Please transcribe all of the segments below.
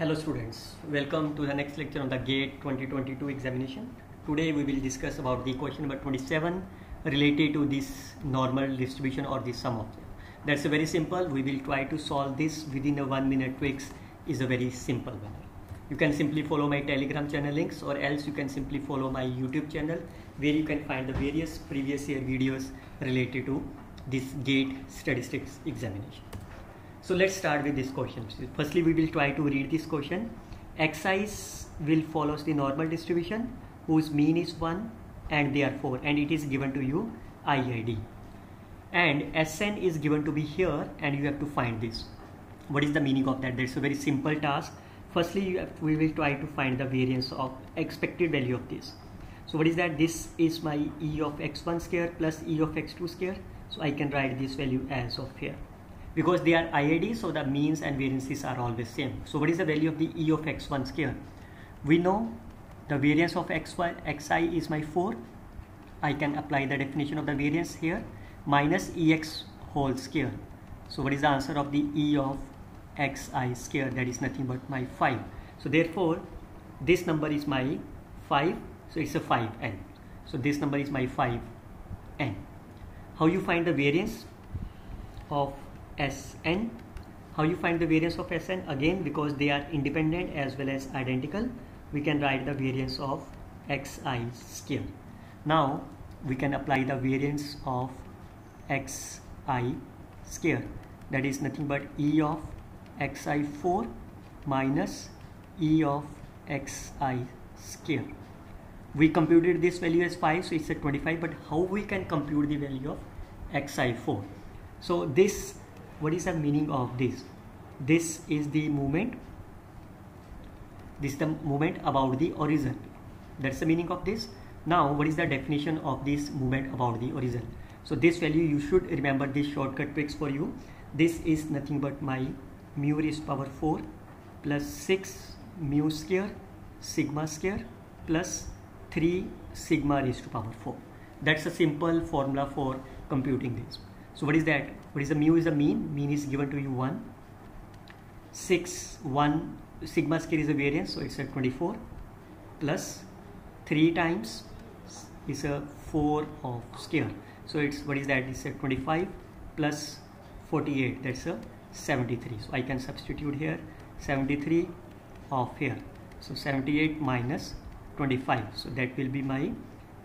Hello students, welcome to the next lecture on the GATE 2022 examination. Today we will discuss about the question number 27 related to this normal distribution or the sum of them. That's a very simple, we will try to solve this within a one minute tweaks is a very simple manner. You can simply follow my telegram channel links or else you can simply follow my YouTube channel where you can find the various previous year videos related to this GATE statistics examination. So let's start with this question. Firstly, we will try to read this question. Xi will follows the normal distribution whose mean is 1 and therefore and it is given to you IID. And Sn is given to be here and you have to find this. What is the meaning of that? That's a very simple task. Firstly, we will try to find the variance of expected value of this. So what is that? This is my E of x1 square plus E of x2 square. So I can write this value as of here because they are IID so the means and variances are always same. So what is the value of the E of x1 square? We know the variance of xy, xi is my 4. I can apply the definition of the variance here minus ex whole square. So what is the answer of the E of xi square? That is nothing but my 5. So therefore this number is my 5. So it's a 5n. So this number is my 5n. How you find the variance of Sn. How you find the variance of Sn? Again, because they are independent as well as identical, we can write the variance of xi square. Now, we can apply the variance of xi square. That is nothing but e of xi4 minus e of xi square. We computed this value as 5, so it's at 25, but how we can compute the value of xi4? So this what is the meaning of this? This is the movement this is the movement about the origin. That's the meaning of this. Now what is the definition of this movement about the origin? So this value you should remember this shortcut tricks for you. This is nothing but my mu raised power 4 plus 6 mu square sigma square plus 3 sigma raised to power 4 that's a simple formula for computing this so what is that? What is the mu is the mean? Mean is given to you 1. 6, 1, sigma square is a variance, so it's a 24 plus 3 times is a 4 of square. So it's what is that? It's a 25 plus 48, that's a 73. So I can substitute here 73 of here. So 78 minus 25. So that will be my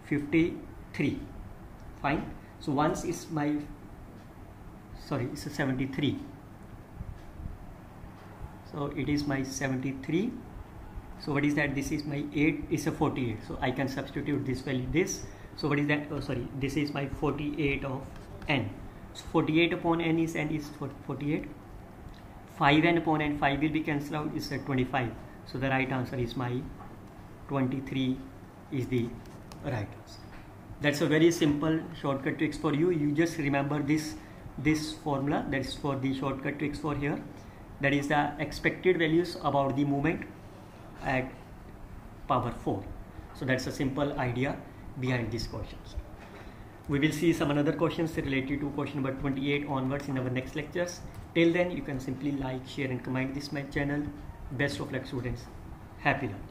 53. Fine. So once is my sorry it's a 73 so it is my 73 so what is that? This is my 8 is a 48 so I can substitute this value this. So what is that? Oh sorry this is my 48 of n. So 48 upon n is n is 48 5n upon n 5 will be cancelled out is at 25 so the right answer is my 23 is the right answer. That's a very simple shortcut tricks for you. You just remember this this formula that is for the shortcut tricks for here. That is the expected values about the movement at power 4 so that's a simple idea behind these questions. We will see some another questions related to question number 28 onwards in our next lectures. Till then you can simply like share and comment this my channel. Best of luck students. Happy learning